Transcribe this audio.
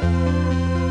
Música